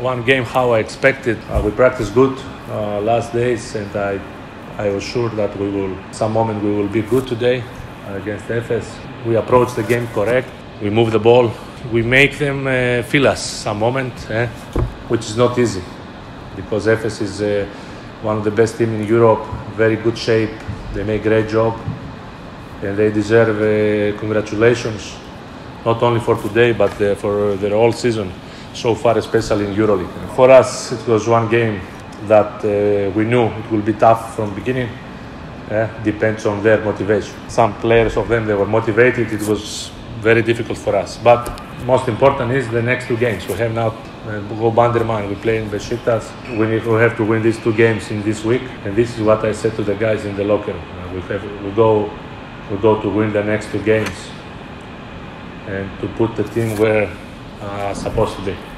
One game how I expected. Uh, we practiced good uh, last days, and I, I was sure that we will, some moment we will be good today against Efes. We approach the game correct. We move the ball. We make them uh, feel us some moment, eh? which is not easy because Efes is uh, one of the best team in Europe. Very good shape. They make great job, and they deserve uh, congratulations, not only for today but uh, for their whole season so far, especially in EuroLeague. For us, it was one game that uh, we knew it will be tough from beginning. Uh, depends on their motivation. Some players of them they were motivated. It was very difficult for us. But most important is the next two games. We have now uh, Banderman. We play in Besiktas. We need, we have to win these two games in this week. And this is what I said to the guys in the locker. Uh, we have we go we go to win the next two games and to put the team where supposed to be.